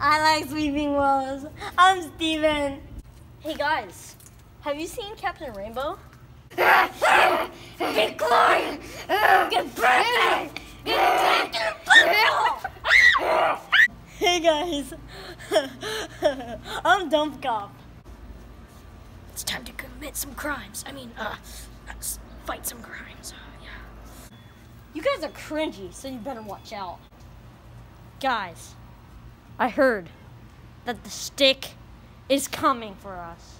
I like sweeping walls. I'm Steven. Hey guys, have you seen Captain Rainbow? Be quiet! Get pregnant! Hey guys, I'm Dump Cop. It's time to commit some crimes. I mean, uh, fight some crimes. Uh, yeah. You guys are cringy, so you better watch out. Guys, I heard that the stick is coming for us.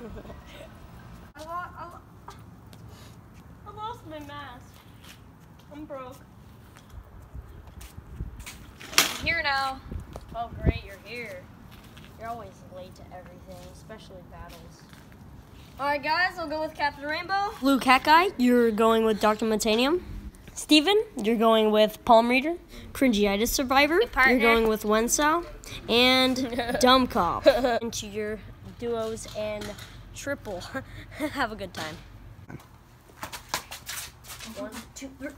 I, lo- I, lo- I lost my mask. I'm broke. I'm here now. Oh, great, you're here. You're always late to everything, especially battles. Alright, guys, I'll go with Captain Rainbow. Blue Cat Guy, you're going with Dr. Metanium. Steven, you're going with Palm Reader. Cringeitis Survivor, you're going with Wensow. And Dumb Cop. Into your duos and triple. Have a good time. One, two, three.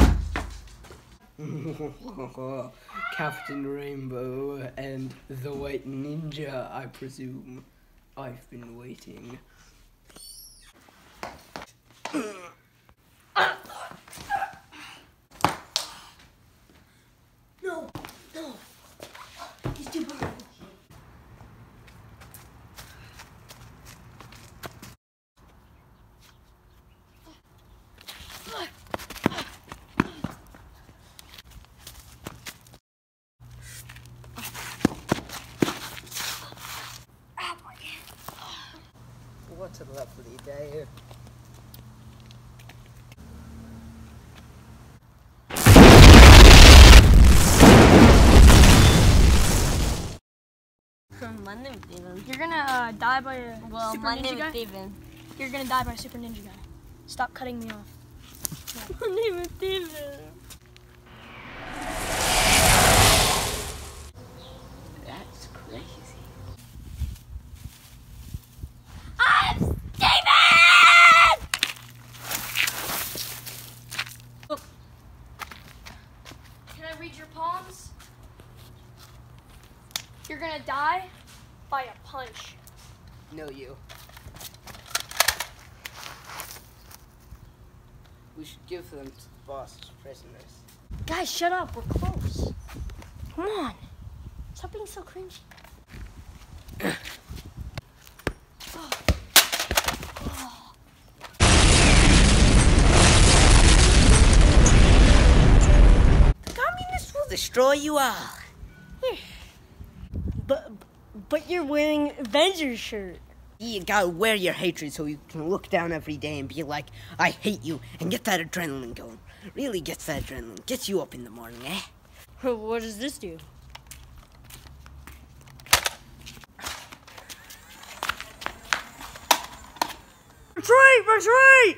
Captain Rainbow and the White Ninja, I presume. I've been waiting. What a lovely day. my name is Steven. You're gonna uh, die by a Well, super my ninja name guy. is Steven. You're gonna die by a super ninja guy. Stop cutting me off. My name is Steven. That's crazy. I'm Steven! Can I read your palms? You're gonna die by a punch. No, you. We should give them to the boss as prisoners. Guys, shut up. We're close. Come on. Stop being so cringy. The communists will destroy you all. But but you're wearing Avengers shirt. You gotta wear your hatred so you can look down every day and be like, I hate you, and get that adrenaline going. Really gets that adrenaline. Gets you up in the morning, eh? What does this do? Retreat! Retreat!